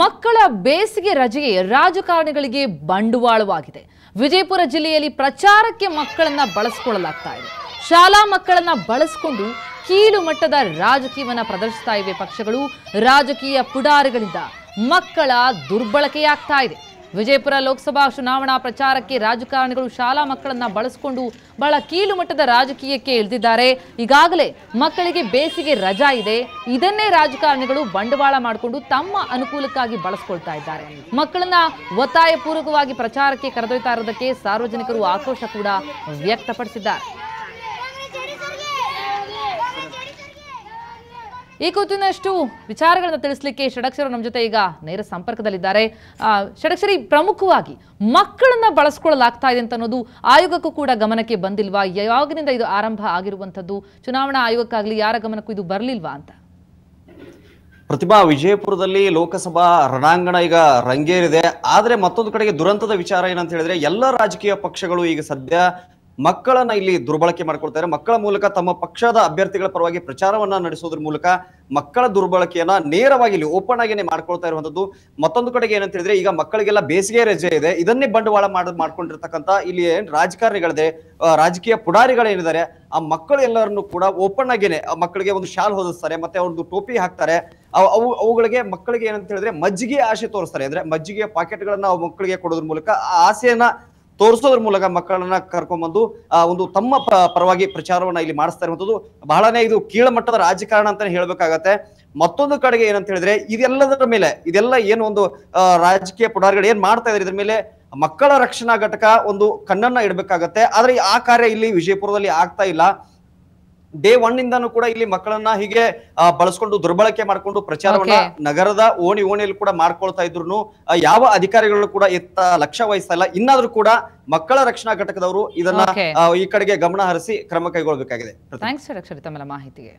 ಮಕ್ಕಳ ಬೇಸಿಗೆ ರಜೆಯೇ ರಾಜಕಾರಣಿಗಳಿಗೆ ಬಂಡವಾಳವಾಗಿದೆ. ವಿಜಯಪುರ ಜಿಲ್ಲೆಯಲ್ಲಿ ಪ್ರಚಾರಕ್ಕೆ ಮಕ್ಕಳನ್ನ ಬಳಸಿಕೊಳ್ಳಲಾಗ್ತಾ ಇದೆ. ಶಾಲಾ ಮಕ್ಕಳನ್ನ ಬಳಸಿಕೊಂಡು ಕೀಳು ಮಟ್ಟದ ರಾಜಕೀಯವನ್ನ ಪ್ರದರ್ಶಿಸ್ತಾ ಇವೆ ಪಕ್ಷಗಳು. ರಾಜಕೀಯ ಪುಡಾರಿಗಳಿಂದ ಮಕ್ಕಳ ದುರ್ಬಳಕೆಯಾಗ್ತಾ ಇದೆ. ವಿಜಯಪುರ ಲೋಕಸಭಾ ಚುನಾವಣಾ ಪ್ರಚಾರಕ್ಕೆ ರಾಜಕಾರಣಿಗಳು ಶಾಲಾ ಮಕ್ಕಳನ್ನ ಬಳಸಿಕೊಂಡು ಬಹಳ ಕೀಲು ಮಟ್ಟದ ರಾಜಕೀಯಕ್ಕೆ ಇಳಿದಿದ್ದಾರೆ. ಈಗಾಗಲೇ ಮಕ್ಕಳಿಗೆ ಬೇಸಿಗೆ ರಜಾ ಇದೆ. ಇದನ್ನೇ ರಾಜಕಾರಣಿಗಳು ಬಂಡವಾಳ ಮಾಡಿಕೊಂಡು ತಮ್ಮ ಅನುಕೂಲಕ್ಕಾಗಿ ಬಳಸ್ಕೊಳ್ತಾ ಇದ್ದಾರೆ. ಮಕ್ಕಳನ್ನ ಒತ್ತಾಯಪೂರ್ವಕವಾಗಿ ಪ್ರಚಾರಕ್ಕೆ ಕರೆದೊಯ್ತಾ ಇರೋದಕ್ಕೆ ಸಾರ್ವಜನಿಕರು ಆಕ್ರೋಶ ಕೂಡ ವ್ಯಕ್ತಪಡಿಸಿದ್ದಾರೆ. ಈ ಕುರಿತಿನಷ್ಟು ವಿಚಾರಗಳನ್ನ ತಿಳಿಸ್ಲಿಕ್ಕೆ ಷಡಕ್ಷರ ನಮ್ಮ ಜೊತೆ ಈಗ ನೇರ ಸಂಪರ್ಕದಲ್ಲಿದ್ದಾರೆ. ಷಡಕ್ಷರಿ ಪ್ರಮುಖವಾಗಿ ಮಕ್ಕಳನ್ನ ಬಳಸ್ಕೊಳ್ಳಲಾಗ್ತಾ ಇದೆ ಅಂತ ಅನ್ನೋದು ಆಯೋಗಕ್ಕೂ ಕೂಡ ಗಮನಕ್ಕೆ ಬಂದಿಲ್ವಾ? ಯಾವಾಗಿನಿಂದ ಇದು ಆರಂಭ ಆಗಿರುವಂಥದ್ದು? ಚುನಾವಣಾ ಆಯೋಗಕ್ಕಾಗ್ಲಿ ಯಾರ ಗಮನಕ್ಕೂ ಇದು ಬರಲಿಲ್ವಾ ಅಂತ? ಪ್ರತಿಭಾ, ವಿಜಯಪುರದಲ್ಲಿ ಲೋಕಸಭಾ ರಣಾಂಗಣ ಈಗ ರಂಗೇರಿದೆ. ಆದ್ರೆ ಮತ್ತೊಂದು ಕಡೆಗೆ ದುರಂತದ ವಿಚಾರ ಏನಂತ ಹೇಳಿದ್ರೆ, ಎಲ್ಲ ರಾಜಕೀಯ ಪಕ್ಷಗಳು ಈಗ ಸದ್ಯ ಮಕ್ಕಳನ್ನ ಇಲ್ಲಿ ದುರ್ಬಳಕೆ ಮಾಡ್ಕೊಳ್ತಾರೆ. ಮಕ್ಕಳ ಮೂಲಕ ತಮ್ಮ ಪಕ್ಷದ ಅಭ್ಯರ್ಥಿಗಳ ಪರವಾಗಿ ಪ್ರಚಾರವನ್ನ ನಡೆಸೋದ್ರ ಮೂಲಕ ಮಕ್ಕಳ ದುರ್ಬಳಕೆಯನ್ನ ನೇರವಾಗಿ ಇಲ್ಲಿ ಓಪನ್ ಆಗಿನೇ ಮಾಡ್ಕೊಳ್ತಾ ಇರುವಂತದ್ದು ಮತ್ತೊಂದು ಕಡೆಗೆ ಏನಂತ ಹೇಳಿದ್ರೆ ಈಗ ಮಕ್ಕಳಿಗೆಲ್ಲ ಬೇಸಿಗೆ ರಜೆ ಇದೆ. ಇದನ್ನೇ ಬಂಡವಾಳ ಮಾಡ್ ಮಾಡ್ಕೊಂಡಿರ್ತಕ್ಕಂತ ಇಲ್ಲಿ ಏನ್ ರಾಜಕಾರಣಿಗಳಿದೆ ರಾಜಕೀಯ ಪುಡಾರಿಗಳೇನಿದ್ದಾರೆ ಆ ಮಕ್ಕಳು ಎಲ್ಲರನ್ನು ಕೂಡ ಓಪನ್ ಆಗಿನೇ, ಆ ಮಕ್ಕಳಿಗೆ ಒಂದು ಶಾಲ್ ಹೊದಿಸ್ತಾರೆ, ಮತ್ತೆ ಅವ್ರದ್ದು ಟೋಪಿ ಹಾಕ್ತಾರೆ. ಅವು ಅವು, ಅವುಗಳಿಗೆ ಮಕ್ಕಳಿಗೆ ಏನಂತ ಹೇಳಿದ್ರೆ ಮಜ್ಜಿಗೆ ಆಸೆ ತೋರಿಸ್ತಾರೆ. ಅಂದ್ರೆ ಮಜ್ಜಿಗೆ ಪಾಕೆಟ್ಗಳನ್ನ ಮಕ್ಕಳಿಗೆ ಕೊಡೋದ್ರ ಮೂಲಕ ಆ ಆಸೆಯನ್ನ ತೋರಿಸೋದ್ರ ಮೂಲಕ ಮಕ್ಕಳನ್ನ ಕರ್ಕೊಂಡ್ಬಂದು ಆ, ಒಂದು ತಮ್ಮ ಪರವಾಗಿ ಪ್ರಚಾರವನ್ನ ಇಲ್ಲಿ ಮಾಡಿಸ್ತಾ ಇರುವಂತದ್ದು ಬಹಳನೇ ಇದು ಕೀಳಮಟ್ಟದ ರಾಜಕಾರಣ ಅಂತಾನೆ ಹೇಳ್ಬೇಕಾಗತ್ತೆ. ಮತ್ತೊಂದು ಕಡೆಗೆ ಏನಂತ ಹೇಳಿದ್ರೆ, ಇದೆಲ್ಲದರ ಮೇಲೆ, ಇದೆಲ್ಲ ಏನು ಒಂದು ರಾಜಕೀಯ ಪುಡಾರಿಗಳು ಏನ್ ಮಾಡ್ತಾ ಇದ್ದಾರೆ ಇದ್ರ ಮೇಲೆ ಮಕ್ಕಳ ರಕ್ಷಣಾ ಘಟಕ ಒಂದು ಕಣ್ಣನ್ನ ಇಡಬೇಕಾಗತ್ತೆ. ಆದ್ರೆ ಆ ಕಾರ್ಯ ಇಲ್ಲಿ ವಿಜಯಪುರದಲ್ಲಿ ಆಗ್ತಾ ಇಲ್ಲ. ಡೇ ಒನ್ ಇಂದಾನು ಕೂಡ ಇಲ್ಲಿ ಮಕ್ಕಳನ್ನ ಹೀಗೆ ಬಳಸ್ಕೊಂಡು ದುರ್ಬಳಕೆ ಮಾಡಿಕೊಂಡು ಪ್ರಚಾರವನ್ನ. ನಗರದ ಓಣಿ ಓಣಿಯಲ್ಲಿ ಕೂಡ ಮಾಡ್ಕೊಳ್ತಾ ಇದ್ರು ಯಾವ ಅಧಿಕಾರಿಗಳು ಕೂಡ ಎತ್ತ ಲಕ್ಷ್ಯ ವಹಿಸ್ತಾ ಇಲ್ಲ ಇನ್ನಾದ್ರೂ ಕೂಡ ಮಕ್ಕಳ ರಕ್ಷಣಾ ಘಟಕದವರು ಇದನ್ನ. ಈ ಕಡೆಗೆ ಗಮನ ಹರಿಸಿ ಕ್ರಮ ಕೈಗೊಳ್ಳಬೇಕಾಗಿದೆ ಮಾಹಿತಿಗೆ